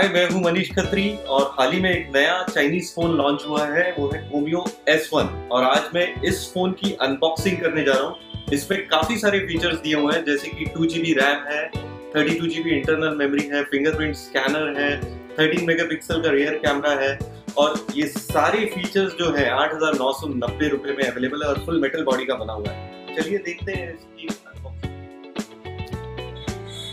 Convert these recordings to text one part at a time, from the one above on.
हाय, मैं हूँ मनीष खत्री और हाल ही में एक नया चाइनीज़ फ़ोन लॉन्च हुआ है, वो है कोमियो S1 और आज मैं इस फ़ोन की अनबॉक्सिंग करने जा रहा हूँ। इसमें काफ़ी सारे फीचर्स दिए हुए हैं, जैसे कि टू जी रैम है thirty two G internal memory है फिंगरप्रिंट स्कैनर है थर्टीन मेगापिक्सल का रियर कैमरा है। और ये सारे फीचर्स जो है, आठ में अवेलेबल है और फुल मेटल बॉडी का बना हुआ है। चलिए देखते हैं इसकी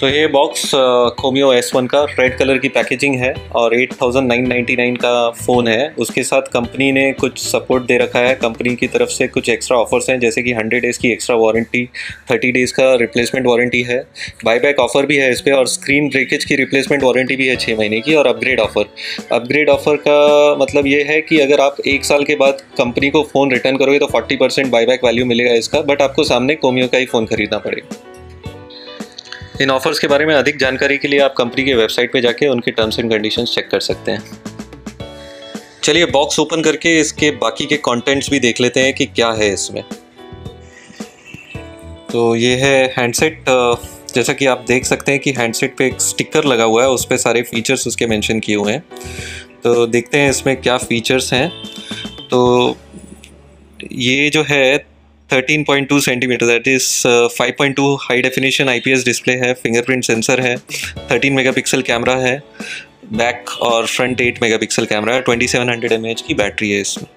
तो ये बॉक्स कोमियो एस वन का रेड कलर की पैकेजिंग है और 8999 का फ़ोन है। उसके साथ कंपनी ने कुछ सपोर्ट दे रखा है। कंपनी की तरफ़ से कुछ एक्स्ट्रा ऑफर्स हैं, जैसे कि 100 डेज़ की एक्स्ट्रा वारंटी 30 डेज़ का रिप्लेसमेंट वारंटी है। बाई बैक ऑफ़र भी है इस पर और स्क्रीन ब्रेकेज की रिप्लेसमेंट वारंटी भी है छः महीने की और अपग्रेड ऑफ़र अपग्रेड ऑफ़र का मतलब ये है कि अगर आप एक साल के बाद कंपनी को फ़ोन रिटर्न करोगे तो forty percent buy back value मिलेगा इसका बट आपको सामने कोमियो का ही फ़ोन खरीदना पड़ेगा। इन ऑफर्स के बारे में अधिक जानकारी के लिए आप कंपनी के वेबसाइट पर जाके उनके टर्म्स एंड कंडीशन चेक कर सकते हैं। चलिए बॉक्स ओपन करके इसके बाकी के कंटेंट्स भी देख लेते हैं कि क्या है इसमें। तो ये है हैंडसेट जैसा कि आप देख सकते हैं कि हैंडसेट पे एक स्टिकर लगा हुआ है, उस पर सारे फीचर्स उसके मेंशन किए हुए हैं। तो देखते हैं इसमें क्या फीचर्स हैं। तो ये जो है 13.2 centimetre that is 5.2 high definition IPS display है फिंगरप्रिंट सेंसर है 13 मेगापिक्सल कैमरा है बैक और फ्रंट 8 मेगापिक्सल कैमरा है 2700 एमएएच की बैटरी है इसमें।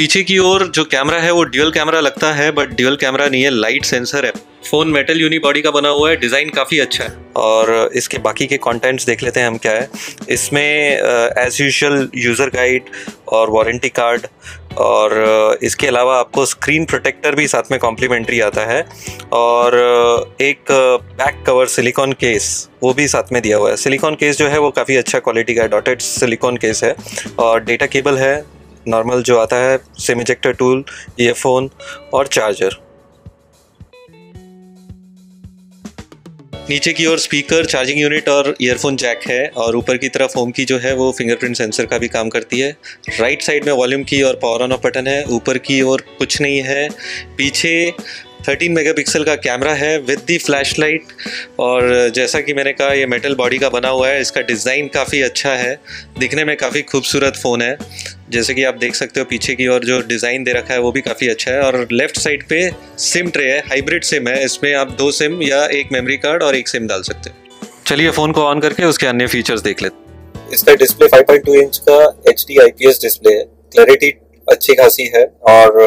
पीछे की ओर जो कैमरा है वो ड्यूअल कैमरा लगता है बट ड्यूअल कैमरा नहीं है लाइट सेंसर है। फ़ोन मेटल यूनिबॉडी का बना हुआ है डिज़ाइन काफ़ी अच्छा है। और इसके बाकी के कंटेंट्स देख लेते हैं हम क्या है। इसमें एज यूजल यूज़र गाइड और वारंटी कार्ड और uh, इसके अलावा आपको स्क्रीन प्रोटेक्टर भी साथ में कॉम्प्लीमेंट्री आता है। और uh, एक बैक कवर सिलिकॉन केस वो भी साथ में दिया हुआ है। सिलिकॉन केस जो है वो काफ़ी अच्छा क्वालिटी का है। डॉटेड सिलिकॉन केस है। और डेटा केबल है नॉर्मल जो आता है सिम इजेक्टर टूल ईयरफोन और चार्जर नीचे की ओर स्पीकर चार्जिंग यूनिट और ईयरफोन जैक है और ऊपर की तरफ़ होम की जो है, वो फिंगरप्रिंट सेंसर का भी काम करती है। राइट साइड में वॉल्यूम की और पावर ऑन ऑफ़ बटन है, ऊपर की ओर कुछ नहीं है। पीछे 13 मेगापिक्सल का कैमरा है विद दी फ्लैश लाइट और जैसा कि मैंने कहा, ये मेटल बॉडी का बना हुआ है, इसका डिज़ाइन काफ़ी अच्छा है। दिखने में काफ़ी खूबसूरत फ़ोन है। जैसे कि आप देख सकते हो, पीछे की और जो डिज़ाइन दे रखा है, वो भी काफ़ी अच्छा है। और लेफ़्ट साइड पे सिम ट्रे है हाइब्रिड सिम है। इसमें आप दो सिम या एक मेमोरी कार्ड और एक सिम डाल सकते हो। चलिए फ़ोन को ऑन करके उसके अन्य फीचर्स देख लेते इसका डिस्प्ले 5.2 इंच का एच डी डिस्प्ले है। क्लैरिटी अच्छी खासी है और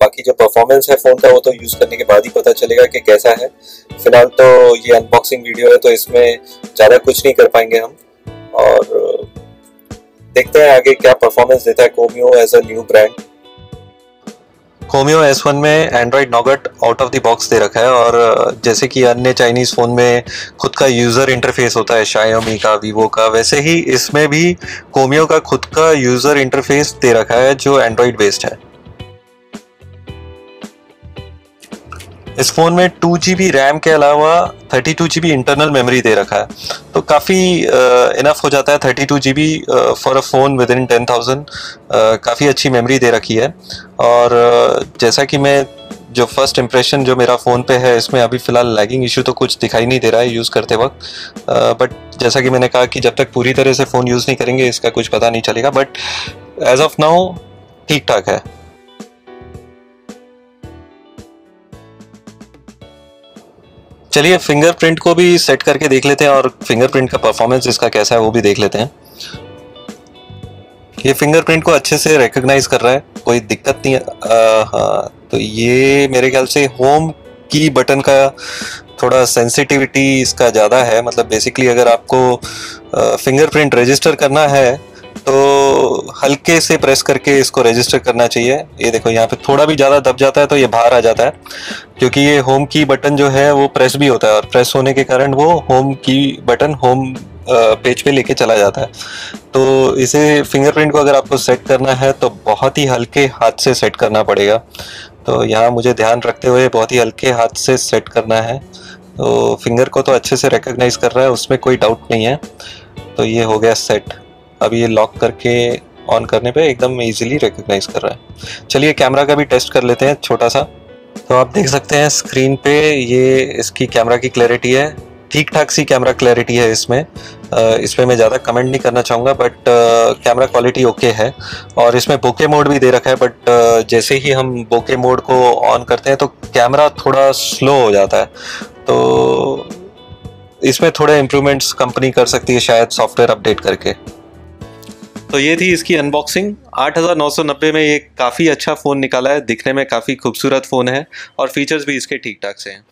बाकी जो परफॉर्मेंस है फ़ोन का, वो तो यूज़ करने के बाद ही पता चलेगा कि कैसा है। फ़िलहाल तो ये अनबॉक्सिंग वीडियो है तो इसमें ज़्यादा कुछ नहीं कर पाएँगे हम। और, देखते हैं आगे क्या परफॉर्मेंस देता है Comio as a new brand Comio S one में Android Nougat out of the box दे रखा है, और, जैसे कि अन्य चाइनीज़ फ़ोन में खुद का यूज़र इंटरफेस होता है शायोमी का वीवो का, वैसे ही इसमें भी कोमियो का खुद का यूज़र इंटरफेस दे रखा है, जो एंड्रॉयड बेस्ड है। इस फ़ोन में टू जी रैम के अलावा thirty two G internal memory दे रखा है। तो काफ़ी इनफ हो जाता है thirty two G B for a phone within ten thousand काफ़ी अच्छी मेमोरी दे रखी है। और uh, जैसा कि मैं जो फ़र्स्ट इम्प्रेशन जो मेरा फ़ोन पे है इसमें अभी फ़िलहाल लैगिंग इशू तो कुछ दिखाई नहीं दे रहा है यूज़ करते वक्त। बट जैसा कि मैंने कहा कि जब तक पूरी तरह से फ़ोन यूज़ नहीं करेंगे इसका कुछ पता नहीं चलेगा। बट एज ऑफ़ नाउ ठीक ठाक है। चलिए फिंगरप्रिंट को भी सेट करके देख लेते हैं और फिंगरप्रिंट का परफॉर्मेंस इसका कैसा है वो भी देख लेते हैं। ये फिंगरप्रिंट को अच्छे से रिकग्नाइज कर रहा है, कोई दिक्कत नहीं है। हाँ तो ये मेरे ख्याल से होम की बटन का थोड़ा सेंसिटिविटी इसका ज़्यादा है। मतलब बेसिकली अगर आपको फिंगरप्रिंट रजिस्टर करना है तो हल्के से प्रेस करके इसको रजिस्टर करना चाहिए। ये देखो, यहाँ पे थोड़ा भी ज़्यादा दब जाता है तो ये बाहर आ जाता है, क्योंकि ये होम की बटन जो है वो प्रेस भी होता है और प्रेस होने के कारण वो होम की बटन होम पेज पे लेके चला जाता है। तो इसे फिंगरप्रिंट को अगर आपको सेट करना है तो बहुत ही हल्के हाथ से सेट करना पड़ेगा। तो यहाँ मुझे ध्यान रखते हुए बहुत ही हल्के हाथ से सेट करना है। तो फिंगर को तो अच्छे से रिकग्नाइज कर रहा है, उसमें कोई डाउट नहीं है। तो ये हो गया सेट अब ये लॉक करके ऑन करने पे एकदम इजीली रिकग्नाइज कर रहा है। चलिए कैमरा का भी टेस्ट कर लेते हैं छोटा सा तो आप देख सकते हैं स्क्रीन पे ये इसकी कैमरा की क्लैरिटी है। ठीक ठाक सी कैमरा क्लैरिटी है इसमें। इस पर मैं ज़्यादा कमेंट नहीं करना चाहूँगा बट कैमरा क्वालिटी ओके है। और इसमें बोके मोड भी दे रखा है बट जैसे ही हम बोके मोड को ऑन करते हैं तो कैमरा थोड़ा स्लो हो जाता है। तो इसमें थोड़े इम्प्रूवमेंट्स कंपनी कर सकती है शायद सॉफ्टवेयर अपडेट करके। तो ये थी इसकी अनबॉक्सिंग 8990 में ये काफ़ी अच्छा फ़ोन निकाला है। दिखने में काफ़ी खूबसूरत फ़ोन है और फीचर्स भी इसके ठीक ठाक से हैं।